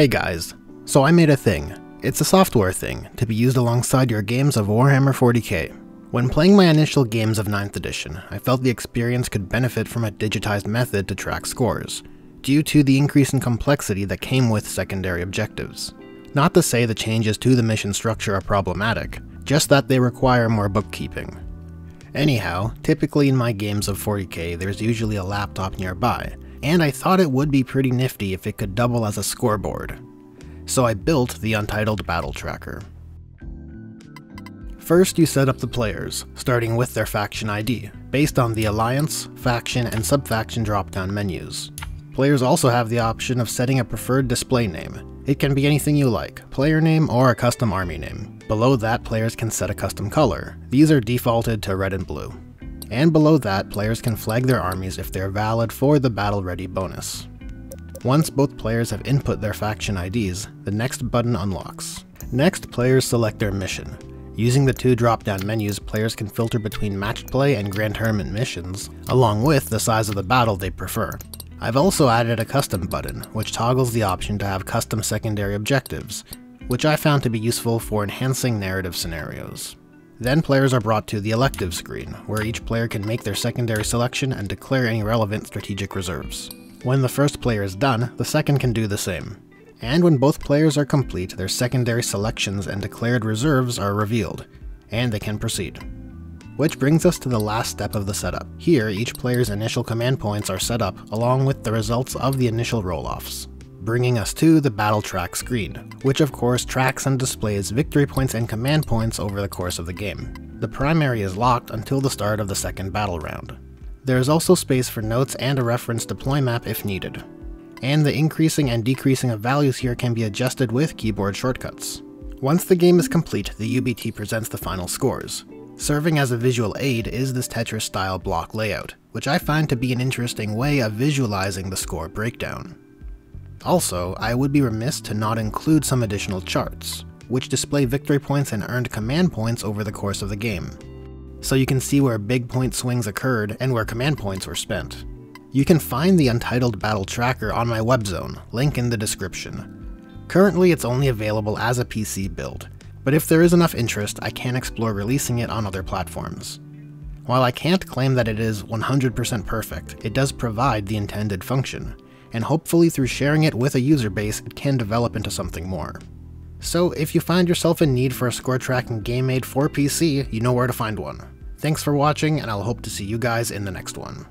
Hey guys, so I made a thing. It's a software thing, to be used alongside your games of Warhammer 40k. When playing my initial games of 9th edition, I felt the experience could benefit from a digitized method to track scores, due to the increase in complexity that came with secondary objectives. Not to say the changes to the mission structure are problematic, just that they require more bookkeeping. Anyhow, typically in my games of 40k there's usually a laptop nearby, and I thought it would be pretty nifty if it could double as a scoreboard. So I built the Untitled Battle Tracker. First you set up the players, starting with their faction ID, based on the Alliance, Faction, and Subfaction drop-down menus. Players also have the option of setting a preferred display name. It can be anything you like, player name or a custom army name. Below that, players can set a custom color. These are defaulted to red and blue and below that, players can flag their armies if they are valid for the Battle Ready bonus. Once both players have input their faction IDs, the next button unlocks. Next, players select their mission. Using the two drop-down menus, players can filter between matched play and Grand Tournament missions, along with the size of the battle they prefer. I've also added a custom button, which toggles the option to have custom secondary objectives, which I found to be useful for enhancing narrative scenarios. Then players are brought to the elective screen, where each player can make their secondary selection and declare any relevant strategic reserves. When the first player is done, the second can do the same. And when both players are complete, their secondary selections and declared reserves are revealed, and they can proceed. Which brings us to the last step of the setup. Here, each player's initial command points are set up, along with the results of the initial roll-offs bringing us to the battle track screen, which of course tracks and displays victory points and command points over the course of the game. The primary is locked until the start of the second battle round. There is also space for notes and a reference deploy map if needed. And the increasing and decreasing of values here can be adjusted with keyboard shortcuts. Once the game is complete, the UBT presents the final scores. Serving as a visual aid is this Tetris style block layout, which I find to be an interesting way of visualizing the score breakdown. Also, I would be remiss to not include some additional charts, which display victory points and earned command points over the course of the game. So you can see where big point swings occurred and where command points were spent. You can find the Untitled Battle Tracker on my webzone, link in the description. Currently it's only available as a PC build, but if there is enough interest, I can explore releasing it on other platforms. While I can't claim that it is 100% perfect, it does provide the intended function, and hopefully through sharing it with a user base, it can develop into something more. So if you find yourself in need for a score tracking game made for PC, you know where to find one. Thanks for watching, and I'll hope to see you guys in the next one.